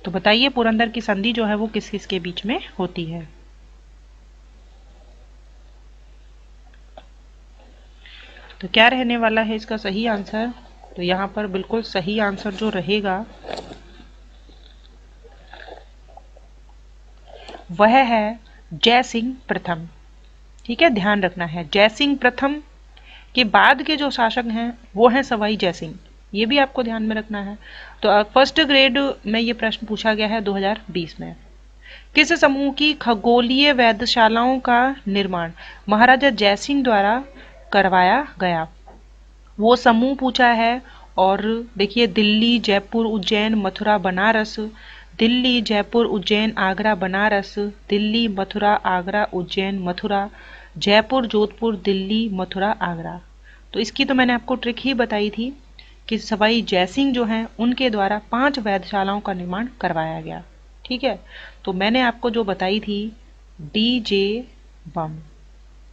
तो बताइए पुरंदर की संधि जो है वो किस किस के बीच में होती है? तो क्या रहने वाला है इसका सही आंसर? तो यहाँ पर बिल्कुल सही आंसर जो रहेगा, वह है जय सिंह प्रथम। ठीक है, ध्यान रखना है। जय सिंह प्रथम के बाद के जो शासक हैं, वो हैं सवाई जय सिंह। ये भी आपको ध्यान में रखना है। तो फ़र्स्ट ग्रेड में ये प्रश्न पूछा गया है 2020 में। किस समूह की खगोलीय वैधशालाओं का निर्माण? महाराजा जयसिंह द्वारा करवाया गया। वो समूह पूछा है और देखिए, दिल्ली, जयपुर, उज्जैन, मथुरा, बनारस। दिल्ली, जयपुर, उज्जैन, आगरा, बनारस। दिल्ली, मथुरा, आगरा, उज्जैन, मथुरा। जयपुर, जोधपुर, दिल्ली, मथुरा, आगरा। तो इसकी तो मैंने आपको ट्रिक ही बताई थी कि सवाई जयसिंह जो हैं, उनके द्वारा पाँच वैधशालाओं का निर्माण करवाया गया। ठीक है? तो मैंने आपको जो बताई थी डी जे बम।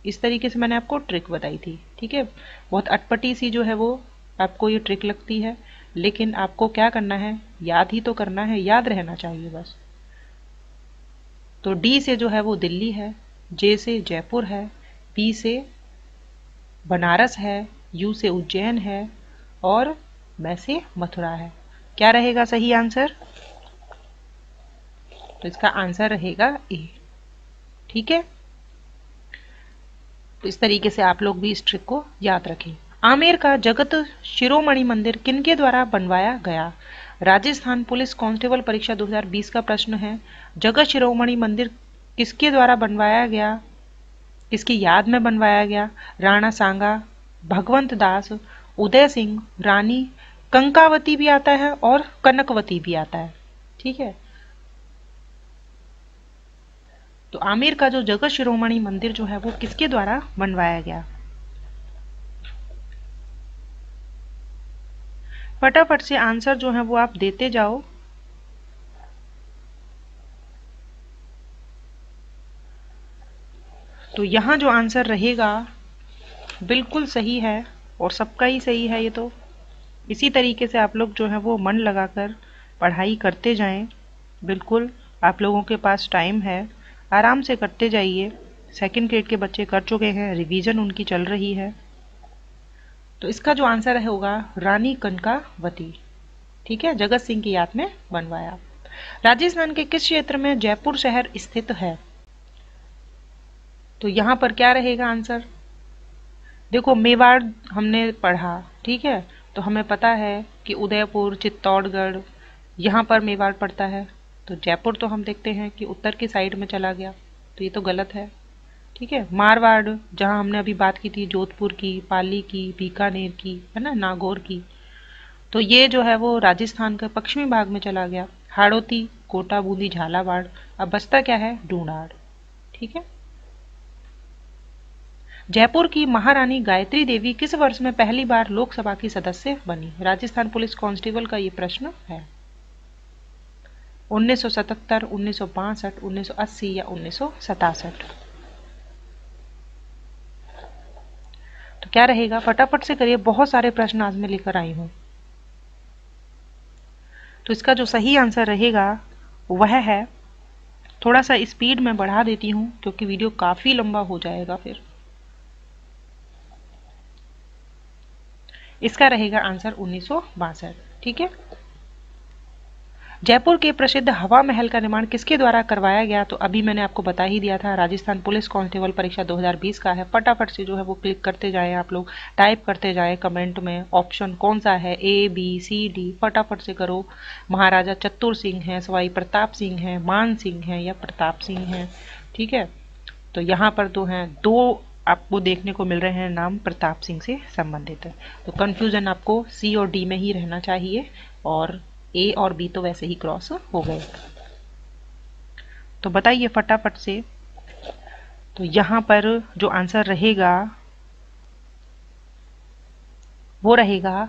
इस तरीके से मैंने आपको ट्रिक बताई थी, ठीक है? बहुत अटपटी सी जो है वो आपको ये ट्रिक लगती है, लेकिन आपको क्या करना है? याद ही तो करना है, याद रहना चाहिए बस। तो डी से जो है वो दिल्ली है जे से जयपुर है पी से बनारस है यू से उज्जैन है और वैसे मथुरा है। क्या रहेगा सही आंसर? तो इसका आंसर रहेगा ए ठीक है? तो इस तरीके से आप लोग भी इस ट्रिक को याद रखें। आमेर का जगत शिरोमणि मंदिर किनके द्वारा बनवाया गया? राजस्थान पुलिस कांस्टेबल परीक्षा 2020 का प्रश्न है। जगत शिरोमणि मंदिर किसके द्वारा बनवाया गया? किसकी याद में बनवाया गया। राणा सांगा, भगवंत दास, उदय सिंह, रानी कंकावती भी आता है और कनकवती भी आता है। ठीक है? तो आमिर का जो जगत शिरोमणि मंदिर जो है वो किसके द्वारा बनवाया गया? फटाफट से आंसर जो है वो आप देते जाओ। तो यहाँ जो आंसर रहेगा, बिल्कुल सही है और सबका ही सही है ये तो। इसी तरीके से आप लोग जो है वो मन लगाकर पढ़ाई करते जाएँ। बिल्कुल, आप लोगों के पास टाइम है। आराम से करते जाइए। सेकेंड ग्रेड के बच्चे कर चुके हैं। रिवीजन उनकी चल रही है। तो इसका जो आंसर है होगा, रानी कनकावती। ठीक है? जगत सिंह की याद में बनवाया। राजस्थान के किस क्षेत्र में जयपुर शहर स्थित है? तो यहाँ पर क्या रहेगा आंसर देखो, मेवाड़ हमने पढ़ा। ठीक है? तो हमें पता है कि उदयपुर, चित्तौड़गढ़, यहाँ पर मेवाड़ पड़ता है। तो जयपुर तो हम देखते हैं कि उत्तर की साइड में चला गया तो ये तो गलत है। ठीक है? मारवाड़, जहाँ हमने अभी बात की थी, जोधपुर की, पाली की, बीकानेर की, है ना, नागौर की। तो ये जो है वो राजस्थान के पश्चिमी भाग में चला गया। हाड़ोती कोटा बूंदी झालावाड़, अब बस्ता क्या है? ढूंढाड़। ठीक है? जयपुर की महारानी गायत्री देवी किस वर्ष में पहली बार लोकसभा की सदस्य बनी? राजस्थान पुलिस कांस्टेबल का ये प्रश्न है। 1977, 1962, 1980 या उन्नीस तो क्या रहेगा? फटाफट से करिए बहुत सारे प्रश्न आज मैं लेकर आई हूँ। तो इसका जो सही आंसर रहेगा वह है थोड़ा सा स्पीड में बढ़ा देती हूँ क्योंकि वीडियो काफ़ी लंबा हो जाएगा फिर। इसका रहेगा आंसर उन्नीस सौ बासठ ठीक है? जयपुर के प्रसिद्ध हवा महल का निर्माण किसके द्वारा करवाया गया? तो अभी मैंने आपको बता ही दिया था, राजस्थान पुलिस कांस्टेबल परीक्षा 2020 का है। फटाफट से जो है वो क्लिक करते जाएँ आप लोग, टाइप करते जाएँ कमेंट में, ऑप्शन कौन सा है? ए बी सी डी फटाफट से करो। महाराजा चतुर सिंह है, सवाई प्रताप सिंह है, मान सिंह है या प्रताप सिंह है, ठीक है? तो यहाँ पर तो हैं, दो आपको देखने को मिल रहे हैं नाम प्रताप सिंह से संबंधित। तो कन्फ्यूज़न आपको सी और डी में ही रहना चाहिए और ए और बी तो वैसे ही क्रॉस हो गए। तो बताइए फटाफट से। तो यहाँ पर जो आंसर रहेगा, वो रहेगा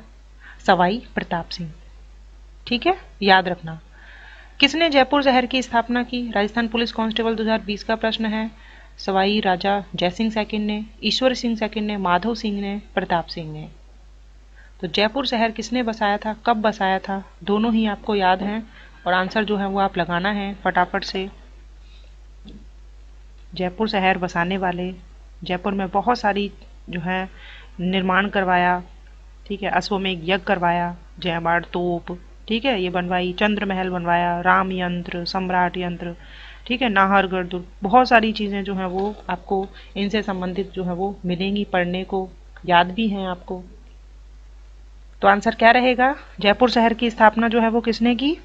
सवाई प्रताप सिंह। ठीक है? याद रखना। किसने जयपुर शहर की स्थापना की? राजस्थान पुलिस कांस्टेबल 2020 का प्रश्न है। सवाई राजा जयसिंह सेकंड ने, ईश्वर सिंह सेकंड ने, माधव सिंह ने, प्रताप सिंह ने। तो जयपुर शहर किसने बसाया था? कब बसाया था? दोनों ही आपको याद हैं और आंसर जो है वो आप लगाना है फटाफट से। जयपुर शहर बसाने वाले, जयपुर में बहुत सारी जो है निर्माण करवाया, ठीक है, अश्वमेघ यज्ञ करवाया जयमाड़ तोप, ठीक है, ये बनवाई चंद्र महल बनवाया, राम यंत्र, सम्राट यंत्र, ठीक है, नाहरगढ़ दुर्ग, बहुत सारी चीज़ें जो हैं वो आपको इनसे संबंधित जो है वो मिलेंगी, पढ़ने को, याद भी हैं आपको। तो आंसर क्या रहेगा? जयपुर शहर की स्थापना जो है वो किसने की?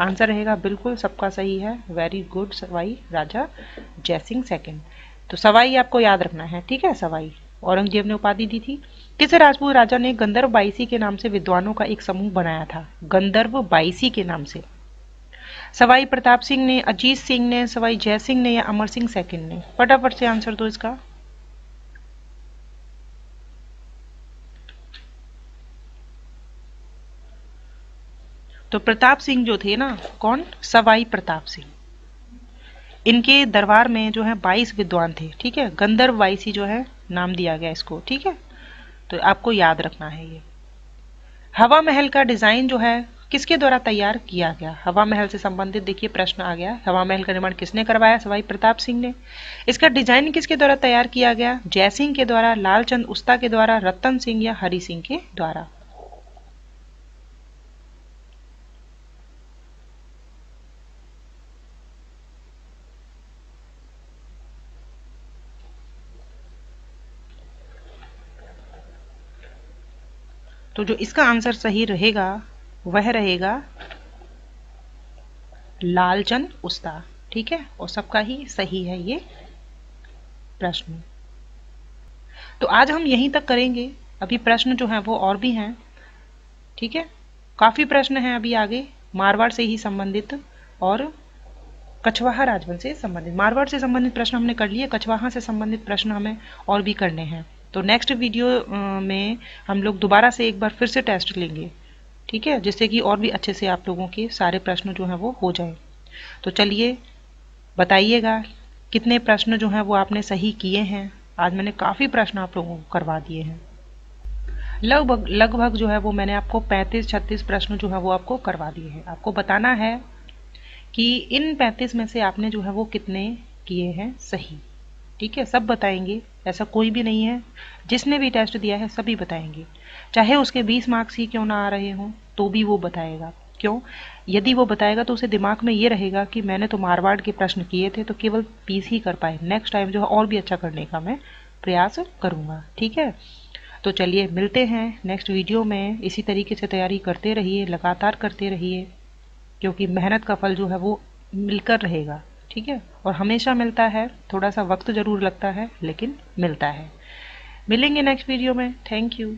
आंसर रहेगा, बिल्कुल सबका सही है। Very good Sawai Raja Jaisingh second. तो सवाई आपको याद रखना है, ठीक है? सवाई। औरंगज़ेब ने उपाधि दी थी। किस राजपूत राजा ने गंधर्व बाईसी के नाम से विद्वानों का एक समूह बनाया था? गंधर्व बाईसी के नाम से। सवाई प्रताप सिंह ने, अजीत सिंह ने, सवाई जय सिंह ने या अमर सिंह सेकंड ने? फटाफट से आंसर दो इसका। तो प्रताप सिंह जो थे ना, कौन? सवाई प्रताप सिंह। इनके दरबार में जो है 22 विद्वान थे, ठीक है? गंधर्व बाईसी जो है, नाम दिया गया इसको, ठीक है? तो आपको याद रखना है ये। हवा महल का डिज़ाइन जो है, किसके द्वारा तैयार किया गया? हवा महल से संबंधित देखिए, प्रश्न आ गया। हवा महल का निर्माण किसने करवाया? सवाई प्रताप सिंह ने। इसका डिज़ाइन किसके द्वारा तैयार किया गया? जयसिंह के द्वारा, लालचंद उस्ता के द्वारा, रतन सिंह या हरि सिंह के द्वारा। तो जो इसका आंसर सही रहेगा, वह रहेगा लालचंद उस्ता ठीक है? और सबका ही सही है ये प्रश्न। तो आज हम यहीं तक करेंगे। अभी प्रश्न जो है वो और भी हैं। ठीक है? काफ़ी प्रश्न हैं अभी आगे। मारवाड़ से ही संबंधित और कछवाहा राजवंश से संबंधित। मारवाड़ से संबंधित प्रश्न हमने कर लिए, कछवाहा से संबंधित प्रश्न हमें और भी करने हैं। तो नेक्स्ट वीडियो में हम लोग दोबारा से एक बार फिर से टेस्ट लेंगे। ठीक है? जिससे कि और भी अच्छे से आप लोगों के सारे प्रश्न जो हैं वो हो जाए। तो चलिए, बताइएगा, कितने प्रश्न जो हैं वो आपने सही किए हैं? आज मैंने काफ़ी प्रश्न आप लोगों को करवा दिए हैं। लगभग लगभग जो है वो मैंने आपको 35-36 प्रश्न जो है वो आपको करवा दिए हैं। आपको बताना है कि इन 35 में से आपने जो है वो कितने किए हैं सही? ठीक है, सब बताएँगे। ऐसा कोई भी नहीं है। जिसने भी टेस्ट दिया है, सभी बताएँगे। चाहे उसके 20 मार्क्स ही क्यों ना आ रहे हों तो भी वो बताएगा। क्यों? यदि वो बताएगा तो उसे दिमाग में ये रहेगा कि मैंने तो मारवाड़ के प्रश्न किए थे तो केवल पीस ही कर पाए। नेक्स्ट टाइम जो है, और भी अच्छा करने का मैं प्रयास करूँगा। ठीक है? तो चलिए, मिलते हैं नेक्स्ट वीडियो में। इसी तरीके से तैयारी करते रहिए, लगातार करते रहिए, क्योंकि मेहनत का फल जो है, वो मिलकर रहेगा। ठीक है? और हमेशा मिलता है, थोड़ा सा वक्त ज़रूर लगता है, लेकिन मिलता है। मिलेंगे नेक्स्ट वीडियो में। Thank you